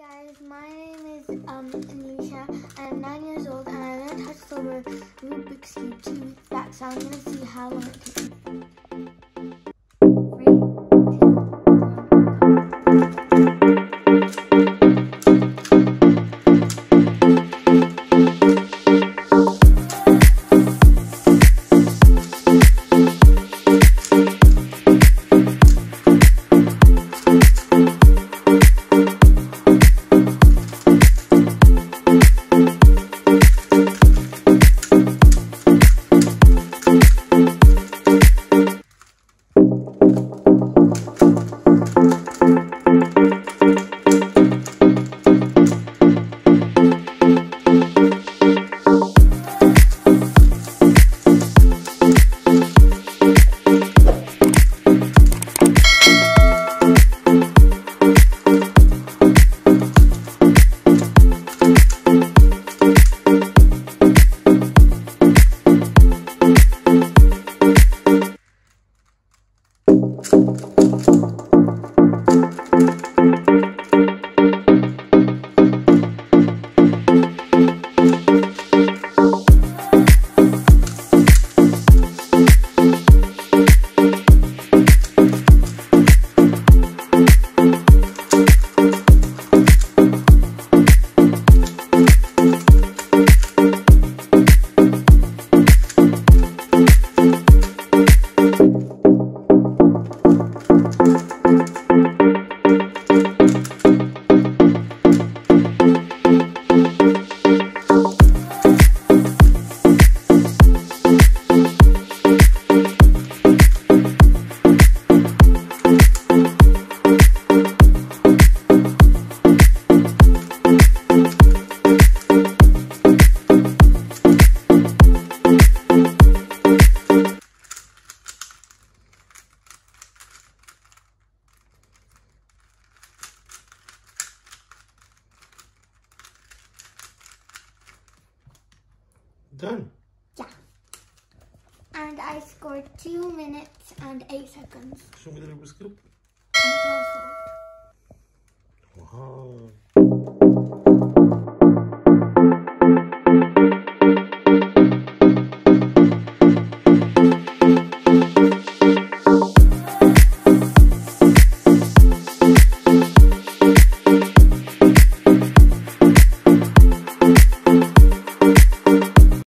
Hi guys, my name is um Anisha I'm nine years old and I learned how to solve a Rubik's Cube two weeks back, so I'm gonna see how long it takes Done. Yeah. And I scored two minutes and eight seconds. Show me the Rubik's Cube. And